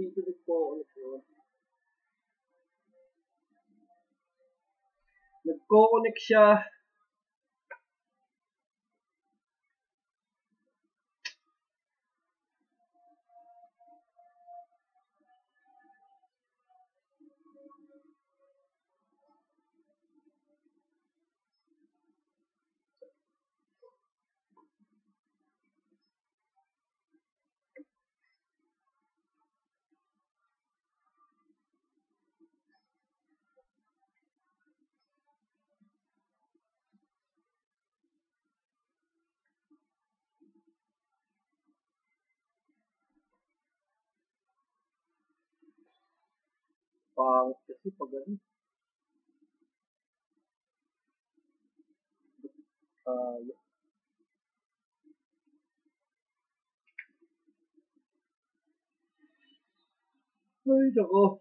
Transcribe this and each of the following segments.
dito nagko-connect siya. Nagko-connect siya. Pangit kasi pag ano. Uh, Ay, nako.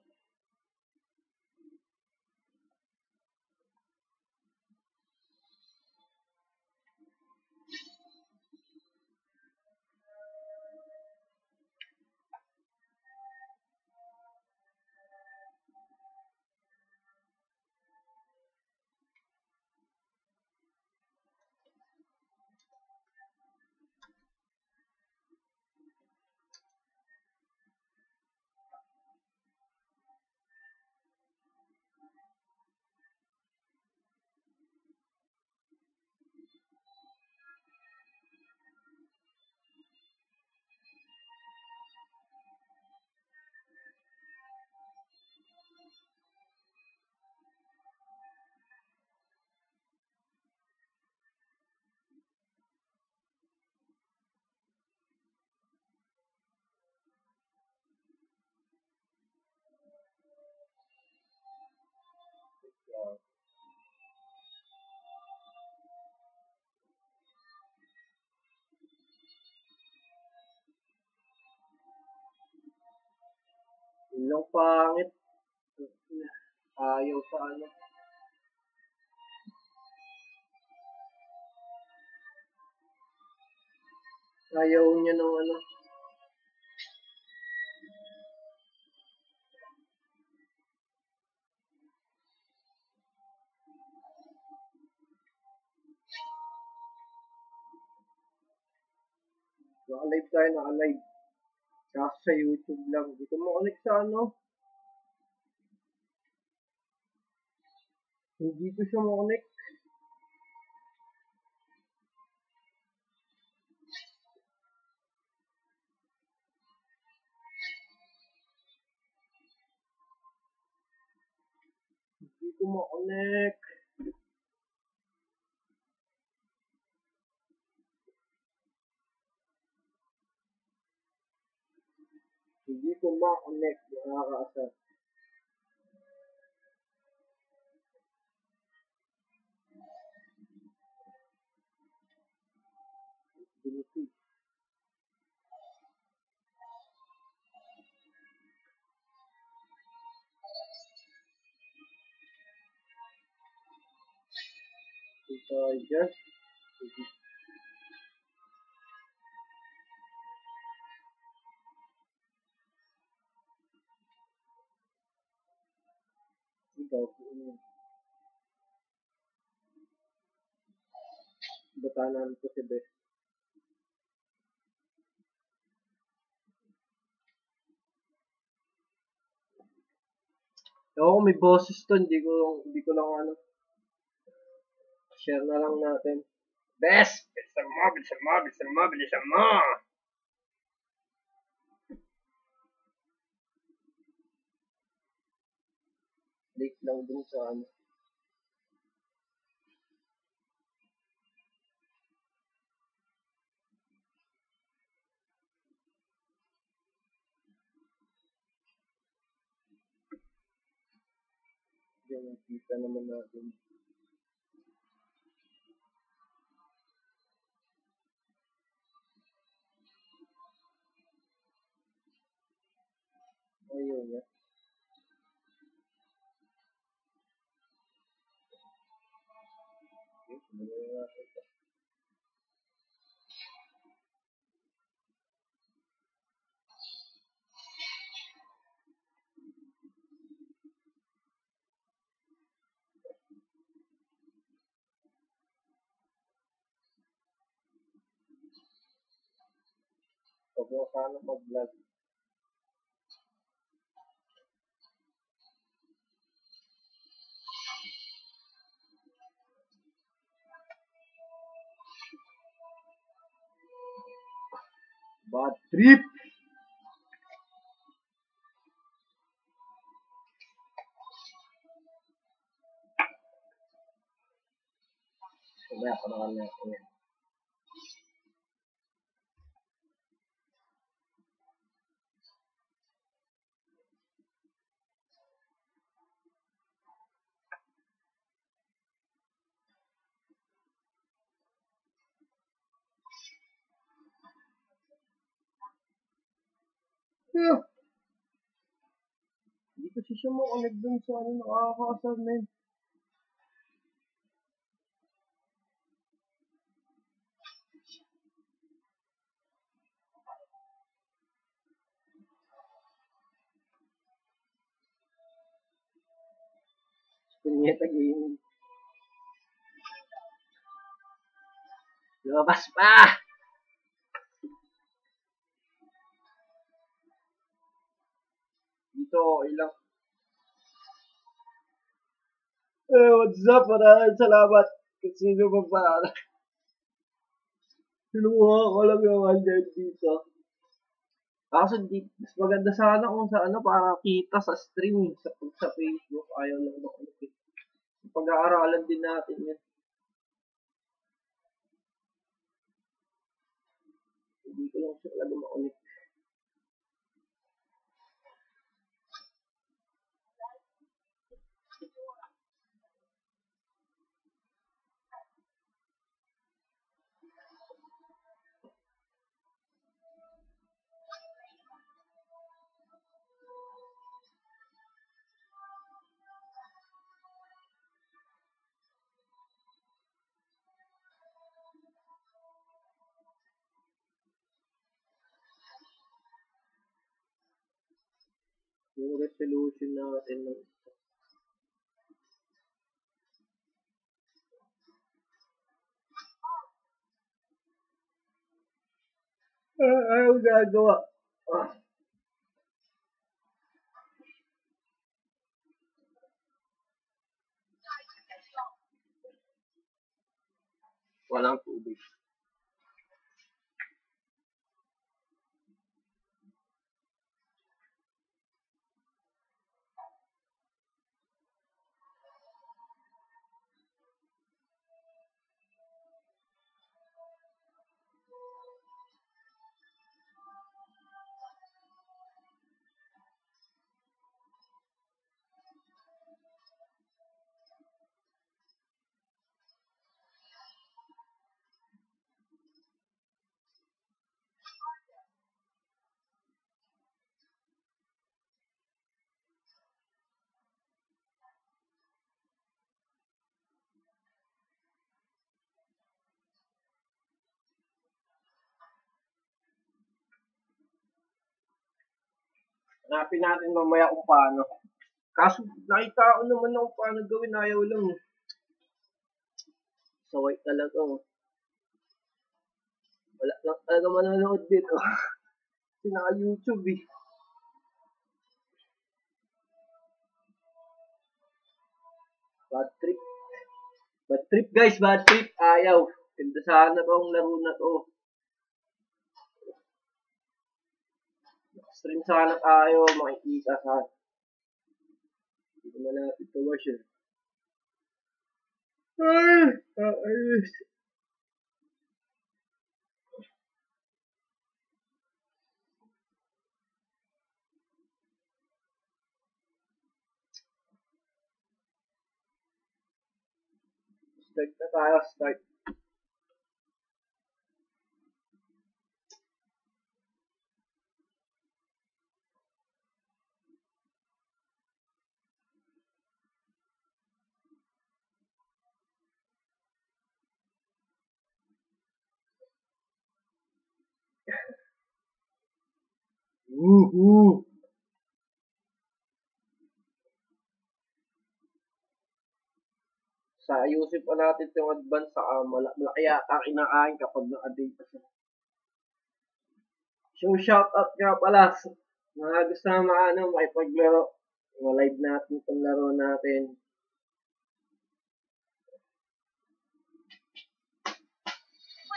Lang pangit. Ayaw sa ano. Ayaw niya ng ano. Naka-live tayo, naka-live. Kaso sa YouTube lang. Hindi ko makonek sa ano. Hindi ko siya makonek. Hindi ko makonek. Hindi ko ma-connect nakakaasar. Biniti. Ito ay just Batanan ko si Bes. Ewan ko may boses to, hindi ko, hindi ko lang ano. Share na lang natin. Bes! Bilisan mo, bilisan mo, bilisan mo, bilisan mo! Late lang dun sa ano. Yan, kita naman natin. Ayun nga. Okay, simulan na natin. Huwag mo sana mag-vlog. Bad trip! Mamaya pa naman natin yan. Yeah. Hindi kasi siya makunig dun sa ano nakakasar men. Punyeta gaming. Lumabas pa! What's up? Maraming salamat. Kung sino pa para. Sinuha ko lang yung 100 dito. Kaso di, mas maganda sana kung sa ano para kita sa stream sa sa Facebook. Ayaw lang na. Pag-aaralan din natin yan. Hindi ko lang siya talaga makulit. Yung resolution natin ng Ah, ayaw gagawa. Ah. Walang tubig. Hanapin natin mamaya kung paano. Kaso nakita ko naman kung paano gawin, ayaw lang. Saway talaga. oh. Wala lang talaga manonood dito. Kasi naka-YouTube eh. Bad trip. Bad trip guys, bad trip. Ayaw. Ganda sana tong laro na to. Stream sana tayo, makikita sa Hindi naman natin ito watch eh. Ay! Ayos. Start na tayo, start. Woohoo! Sa ayusin pa natin yung advance sa uh, malaki yata kinakain kapag na-update pa siya. So, shoutout nga pala sa mga gusto na maano, makipaglaro. Ma-live natin itong laro natin.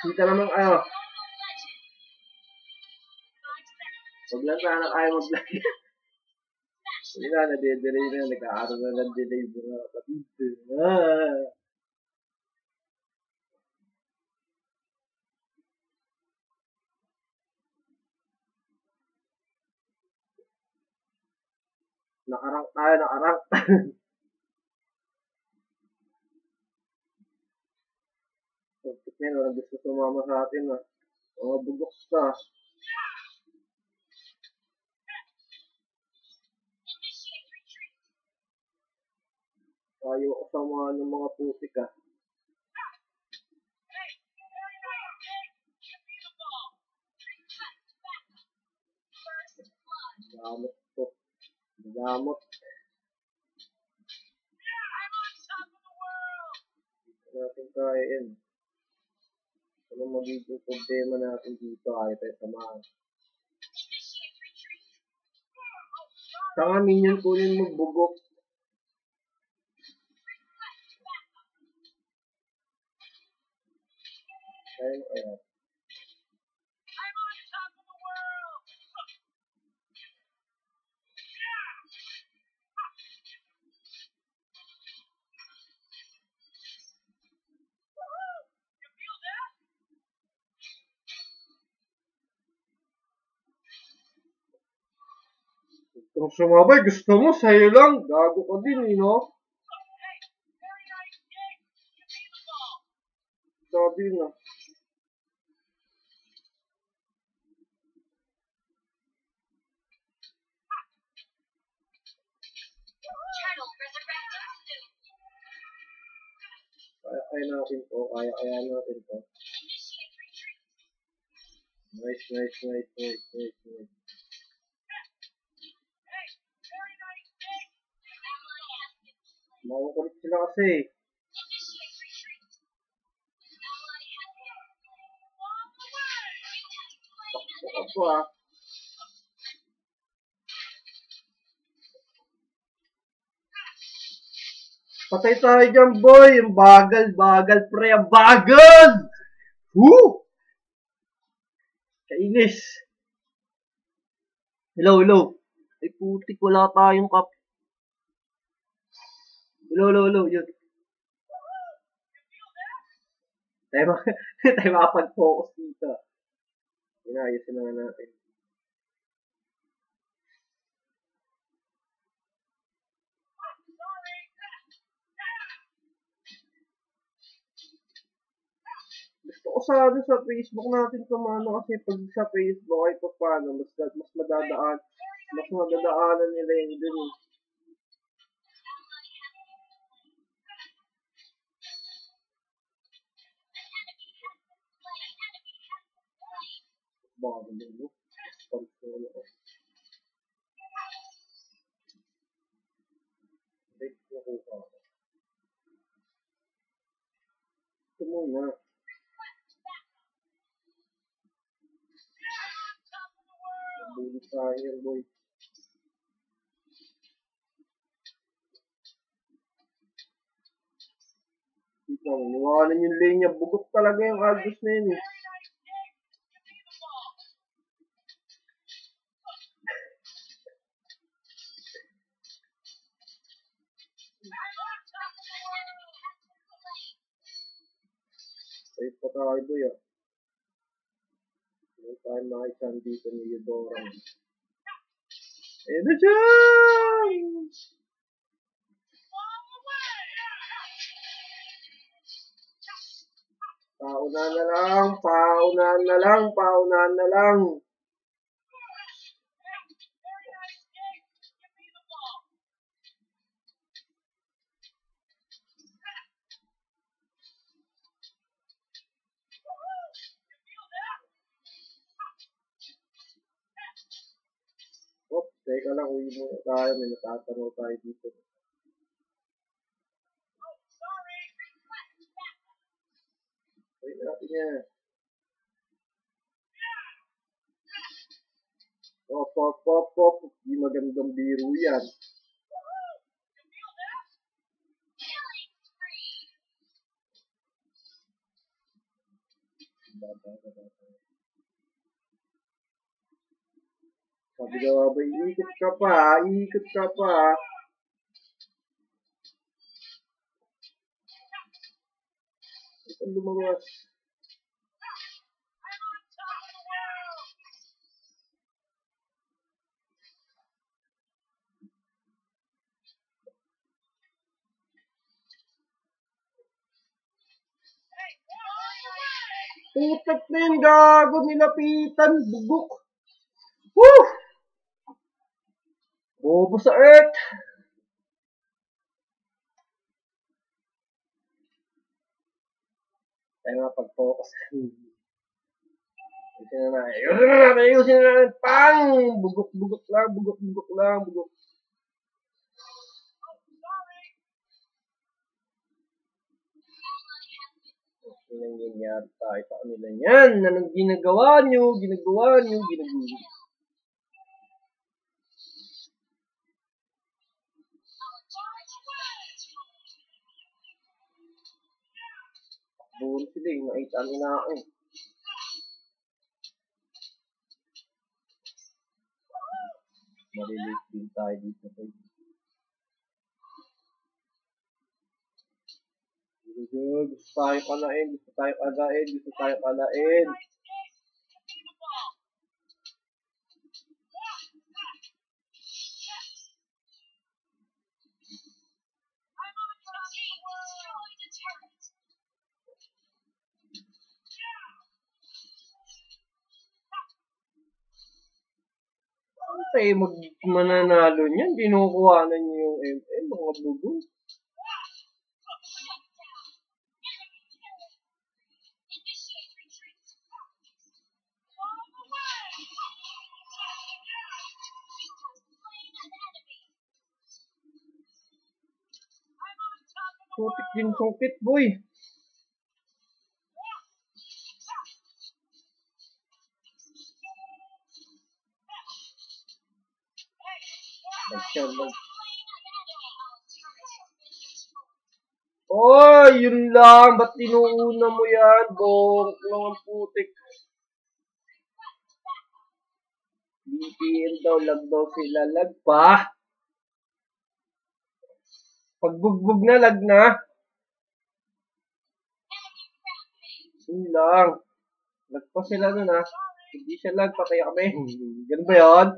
Kita naman kayo. Huwag lang sana kayo mag-live. Hindi na, nade-delay na. Nagkakaroon na ng delay mga kapatid. Ah. Nakarang tayo, nakarang. Pagkit na walang gusto sumama sa atin ah. Mga bugok ka. Tayo ko sa mga ng mga putik. Gamot to. Gamot. Hindi natin kaya yan. Ano magiging problema natin dito ayaw tayo samahan. Saka minion kunin mo bugok. Kaya mo kaya. Kung sumabay, gusto mo, sa'yo lang. Gago ka din, eh, no? Sabi na. Kaya kaya natin to. Kaya kaya natin to. Nice, nice, nice, nice, nice, nice. Makukulit sila kasi. Takbo ako ah. Patay tayo dyan, boy. Ang bagal, bagal, pre. Ang bagal! Woo! Kainis. Hello, hello. Ay, putik. Wala tayong kap. Hello, hello, hello. Yun. Tayo, tayo makapag-focus dito. Inayusin na natin. Ko sana sa Facebook natin kumano kasi pag sa Facebook ay pa paano, mas, mas madadaan, mas madadaanan nila yung dun eh. Baka naman mo. Pag ano ko. Break na ko ako. Ito muna. Yan, boy. Dito, niwanan yung lane niya. Bugot talaga yung Argus na yun eh. Safe pa tayo, boy ah. Tayo makisan dito ni Eudora. Ayun na siya! Paunahan na lang, paunahan na lang, paunahan na lang. Teka lang, uwi muna tayo. May natatanong tayo dito. Uwi natin yan. Pop, pop, pop, pop. Di magandang biro yan. Sabi ka ba, ikot ka pa, ikot ka pa. Ito lumabas. Putak na yun, gago, nilapitan, bugok. Woo! Bobo sa earth. Tayo nga pag-focus. Ayusin na na. Ayusin na na. Ayusin na na. Pang! Bugok-bugok lang. Bugok-bugok lang. Bugok. Yan yata. Ito kanila yan. Anong ginagawa nyo? Ginagawa nyo? Ginagawa nyo? Buwan sila eh. Nakita ang ina eh. Malilate din tayo dito. Gusto, gusto tayo kalain. Gusto tayo kalain. Gusto tayo kalain. Ano mag mananalo niyan? Kinukuha na niyo yung MM, mga bugo. Putik din sungkit, boy. Lang. Ba't tinuuna mo yan? Bongk lang ang putik. BPM daw, lag daw sila. Lag pa? Pagbugbog na, lag na. Yun lang. Lag pa sila nun ha. Hindi siya lag, patay kami. Ganun ba yun?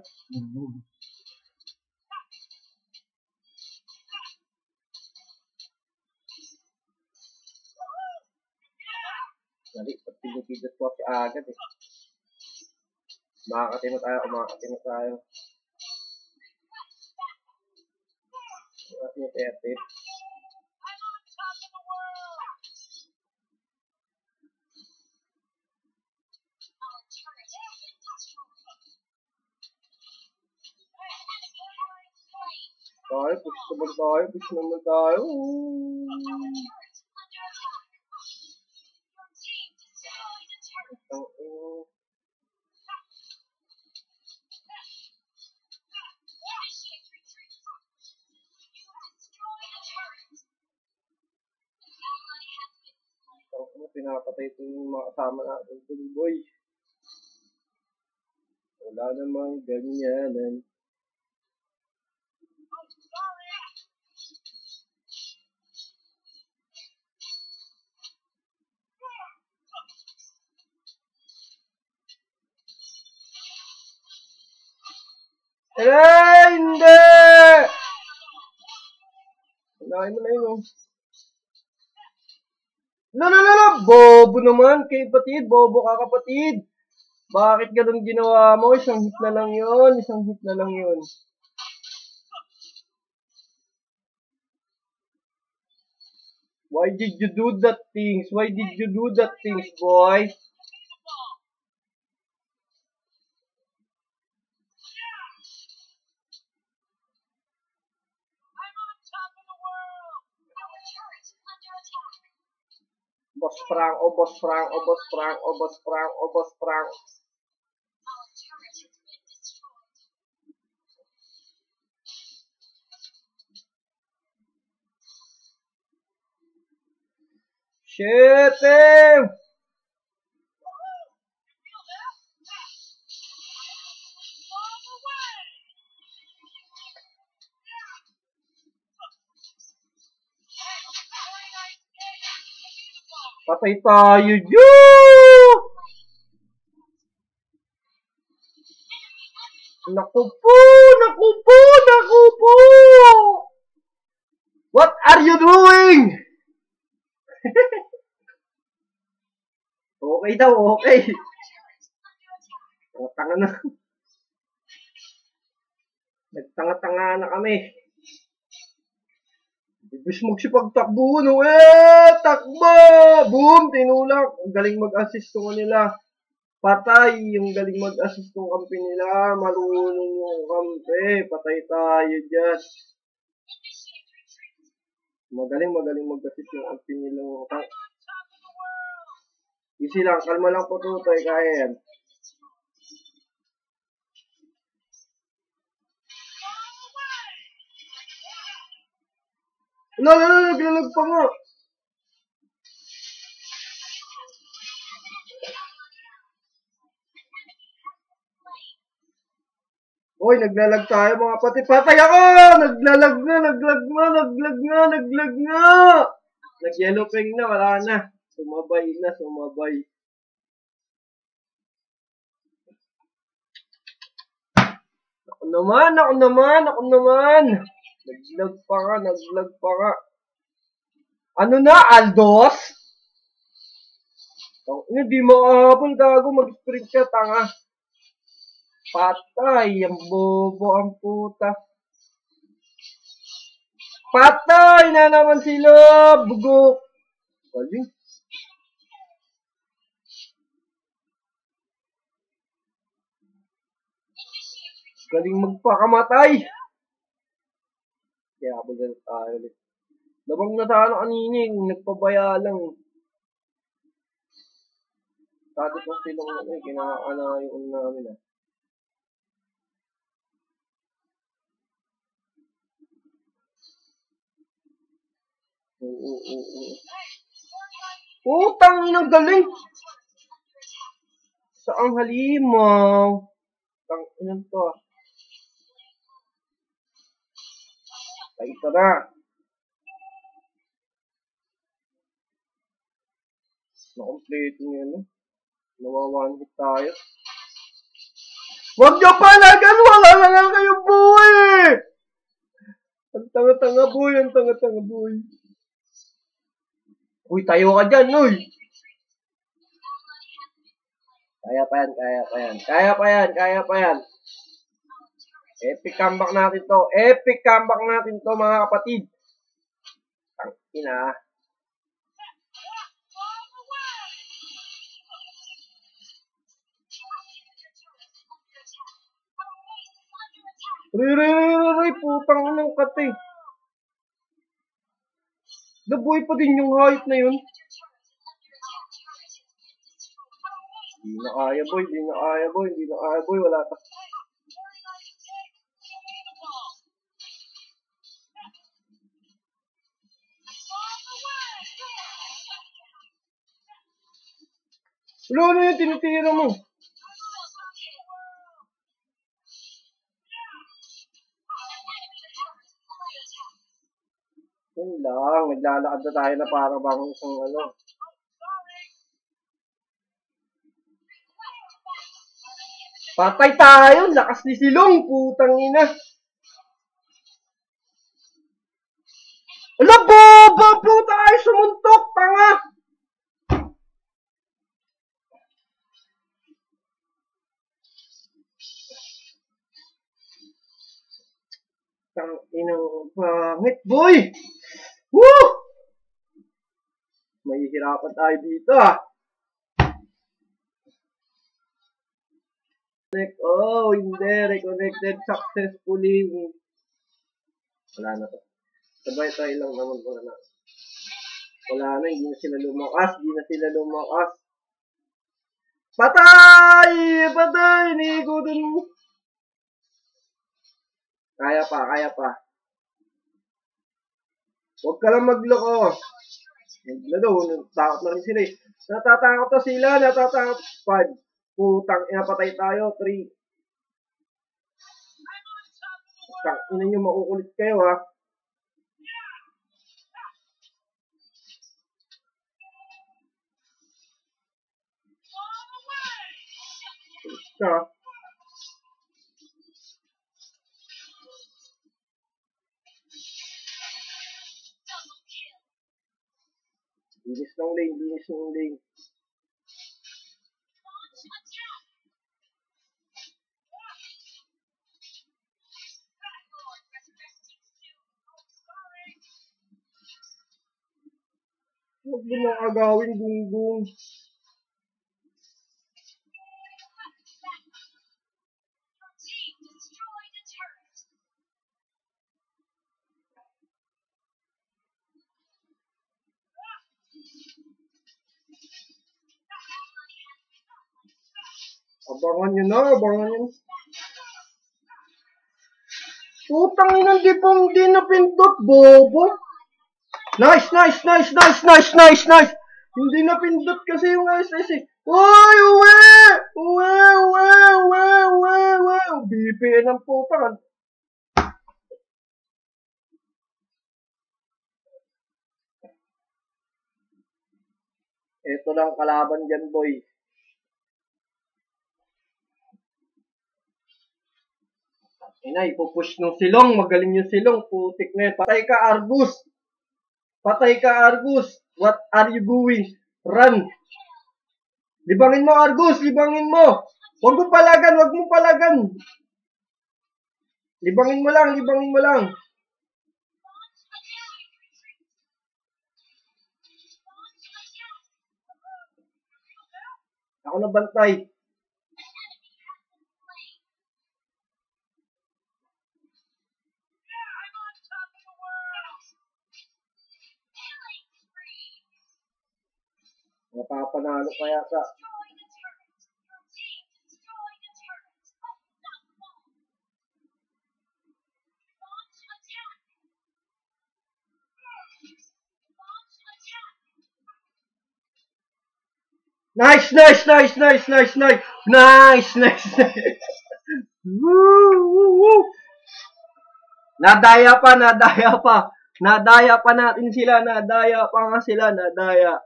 Dali, pag pinipidot ko si agad eh. Makakatino tayo, makakatino tayo. At yung tete. Tayo, push naman tayo, push naman tayo. Ang ino, pinapatay ito yung mga kasama natin. Tuloy. Wala namang ganyanan. Eh, hindi! Unahin mo na yun, oh. No, no, no, no! Bobo naman, kapatid. Bobo ka, kapatid. Bakit ganun ginawa mo? Isang hit na lang yun. Isang hit na lang yun. Why did you do that things? Why did you do that things, boy? obospraak, obospraak, obospraak, obospraak, obospraak. Shipping! Patay tayo dyan! Naku po! Naku po! Naku po! What are you doing? okay daw, okay. Tanga na. Nagtanga-tanga na kami. Ibig magsipagtakbo, no? Eh, takbo! Boom! Tinulak. Ang galing mag-assist ng nila. Patay yung galing mag-assist ng kampi nila. Marunong yung kampi. Patay tayo dyan. Magaling, magaling mag-assist yung kampi nila. Easy lang. Kalma lang po tutoy. Kaya yan. Wala, naglalag pa nga. Hoy, naglalag tayo mga pati. Patay ako! Naglalag na, naglag na, naglag na, naglag na! Nag-yellow ping na, wala na. Sumabay na, sumabay. Ako naman, ako naman, ako naman. Naglag pa ka, naglag pa ka. Ano na, Aldos? Hindi mo kahapon gago, mag-sprint ka, tanga. Patay, ang bobo ang puta. Patay na naman sila, bugo. Galing. Galing magpakamatay. Kaya dyan tayo ulit. Labang na tayo kanina eh, nagpabaya lang. Dati pa silang ano eh, kinakaana yung namin ah. Oo, oo, oo. Utang inang galing! Saang halimaw? Tang inang to ah. Ay, ito na. Na-complete niya, no? Nawawan hit tayo. Huwag niyo palagan! Wala na nga kayong buhay eh! Ang tanga-tanga boy, ang tanga-tanga boy. Uy, tayo ka dyan, uy! Kaya pa yan, kaya pa yan. Kaya pa yan, kaya pa yan. Epic comeback natin to. Epic comeback natin to, mga kapatid. Ang ina. Ray, putang ng kate. Nabuhay pa din yung hayop na yun. Hindi na kaya boy, hindi na kaya boy, hindi na kaya boy, wala pa. Wala na yung tinitira mo. Yun lang, naglalakad na tayo na para bang isang ano. Patay tayo, lakas ni Silong, putang ina. Ala, bobo, puta ay sumuntok, tanga. Tang inang pangit, boy. Woo! May hirapan tayo dito, ah. Oh, hindi. Reconnected successfully. Wala na to. Sabay tayo lang naman wala na. Wala na, hindi na sila lumakas. Hindi na sila lumakas. Patay! Patay! Niikutan mo. Kaya pa, kaya pa. Huwag ka lang magloko. Na daw, natatakot na rin sila eh. Natatakot na sila, natatakot. 5. Putang, inapatay tayo. 3. Tang, ina nyo, makukulit kayo ha. Kulit Linis ng lane, linis ng lane. Huwag mo agawin, gunggong. Abangan nyo na, abangan nyo. Putang ina, di pa hindi napindot, bobo. Nice, nice, nice, nice, nice, nice, nice. Hindi napindot kasi yung SS. Uy, uwi! Uwi, uwi, uwi, uwi, uwi. BPN ang putang. Ito lang kalaban dyan, boy. Ina, ipupush ng silong. Magaling yung silong. Putik na yun. Patay ka, Argus. Patay ka, Argus. What are you doing? Run. Libangin mo, Argus. Libangin mo. Huwag mo palagan. Huwag mo palagan. Libangin mo lang. Libangin mo lang. Ako na bantay. Napapanalo pa yata. Nice, nice, nice, nice, nice, nice, nice, nice, nice. woo, woo, woo. Nadaya pa, nadaya pa. Nadaya pa natin sila, nadaya pa nga sila, nadaya.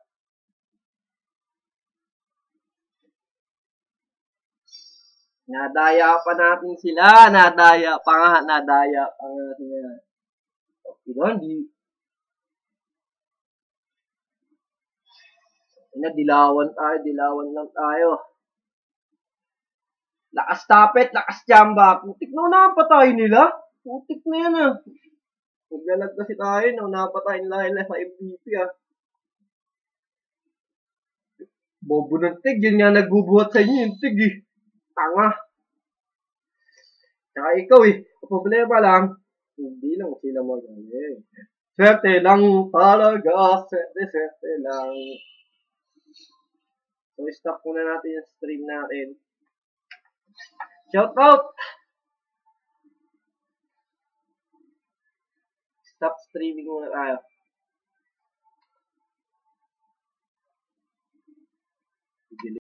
Nadaya pa natin sila, nadaya pa nga, nadaya pa nga sila. Okay doon, di. Na, dilawan tayo, dilawan lang tayo. Lakas tapet, lakas jamba. Putik na unahan pa tayo nila. Putik na yan ah. Naglalag kasi tayo, naunahan pa tayo nila sa MVP ah. Bobo ng tig, yun nga nagbubuhat sa inyo yung tig eh. Tanga. Tsaka ikaw eh, problema lang, hindi lang sila magaling. Swerte lang talaga, swerte, swerte lang. So, stop muna natin yung stream natin. Shout out! Stop streaming muna tayo.